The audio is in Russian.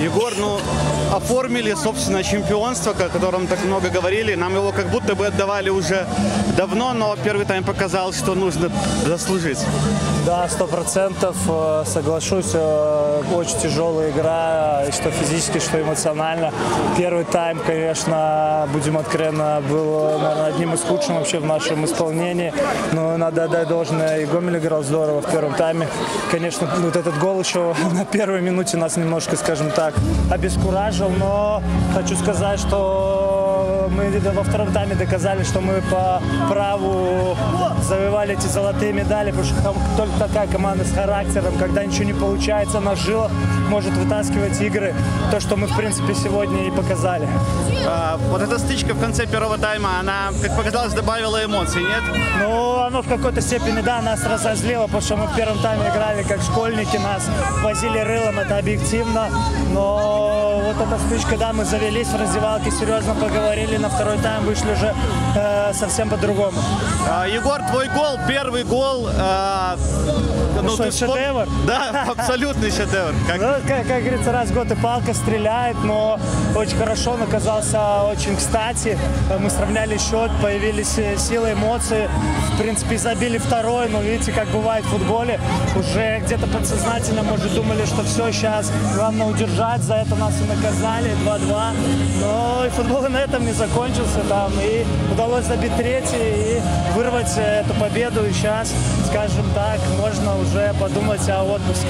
Егор, ну, оформили, собственно, чемпионство, о котором так много говорили. Нам его как будто бы отдавали уже давно, но первый тайм показал, что нужно заслужить. Да, сто процентов э, соглашусь. э, Очень тяжелая игра, что физически, что эмоционально. Первый тайм, конечно, будем откровенно, был, наверное, одним из худших вообще в нашем исполнении. Но надо отдать должное. И Гомель играл здорово в первом тайме. Конечно, вот этот гол еще на первой минуте нас немножко, скажем так, обескуражил. Но хочу сказать, что мы во втором тайме доказали, что мы по праву завоевали эти золотые медали, потому что только такая команда с характером, когда ничего не получается на жилах, может вытаскивать игры. То, что мы, в принципе, сегодня и показали. А, вот эта стычка в конце первого тайма, она, как показалось, добавила эмоций, нет? Ну, оно в какой-то степени, да, нас разозлило, потому что мы в первом тайме играли как школьники, нас возили рылом, это объективно. Но вот эта стычка, да, мы завелись в раздевалке, серьезно поговорили, на второй тайм вышли уже э, совсем по-другому. А, Егор, твой гол, первый гол. а, ну, что, ты вспом- шедевр? Да, абсолютный шедевр. Как- Ну, как, как говорится, раз в год и палка стреляет, но очень хорошо, он оказался очень кстати. Мы сравняли счет, появились э, силы, эмоции. В принципе, забили второй, но видите, как бывает в футболе, уже где-то подсознательно, может, думали, что все, сейчас главное удержать, за это нас и наказали, 2-2. Но и футбол на этом не закончился, там, и удалось забить третий и вырвать э, эту победу, и сейчас, скажем так, можно уже подумать о отпуске.